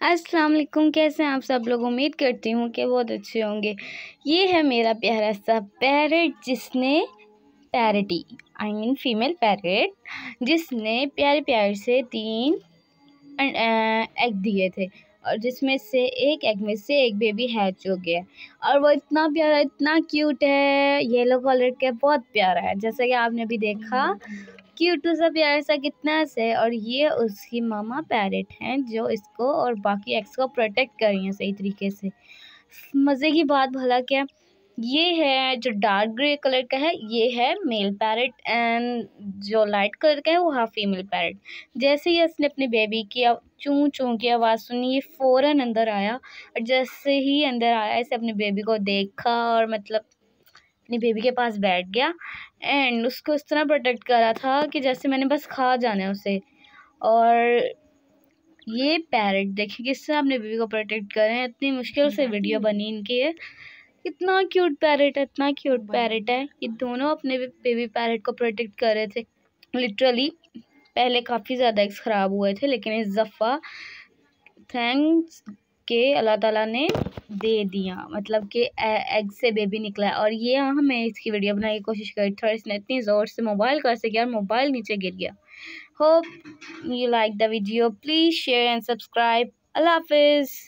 अस्सलाम वालेकुम, कैसे हैं आप सब लोग? उम्मीद करती हूँ कि बहुत अच्छे होंगे। ये है मेरा प्यारा सा पैरेट जिसने पैरटी आई मीन फीमेल पैरेट जिसने प्यारे प्यारे से तीन एग दिए थे और जिसमें से एक एग में से एक बेबी हैच हो गया। और वो इतना प्यारा, इतना क्यूट है। येलो कलर का बहुत प्यारा है। जैसा कि आपने भी देखा क्यूट सा प्यारा सा कितना से और ये उसकी मामा पैरेट हैं जो इसको और बाकी एक्स को प्रोटेक्ट कर रही हैं सही तरीके से। मज़े की बात भला क्या। ये है जो डार्क ग्रे कलर का है, ये है मेल पैरेट एंड जो लाइट कलर का है, वो हाफ़ फीमेल पैरेट जैसे ही उसने अपने बेबी की चूँ चूँ की आवाज़ सुनी, ये फ़ौरन अंदर आया। और जैसे ही अंदर आया, इसे अपने बेबी को देखा और मतलब अपनी बेबी के पास बैठ गया एंड उसको इस तरह प्रोटेक्ट करा था कि जैसे मैंने बस खा जाना है उसे। और ये पैरेट देखिए किस तरह अपने बेबी को प्रोटेक्ट कर? रहे हैं इतनी मुश्किल से वीडियो बनी इनकी है इतना क्यूट पैरेट है इतना क्यूट पैरेट है ये दोनों अपने बेबी पैरेट को प्रोटेक्ट कर रहे थे। लिटरली पहले काफ़ी ज़्यादा एग्स ख़राब हुए थे लेकिन इस दफ़ा थैंक्स के अल्लाह ताला ने दे दिया। मतलब कि एग से बेबी निकला और ये हाँ मैं इसकी वीडियो बनाने की कोशिश करी थी, और इसने इतनी ज़ोर से मोबाइल कर से गया और मोबाइल नीचे गिर गया। Hope you like the video please share and subscribe अल्लाह हाफिज़।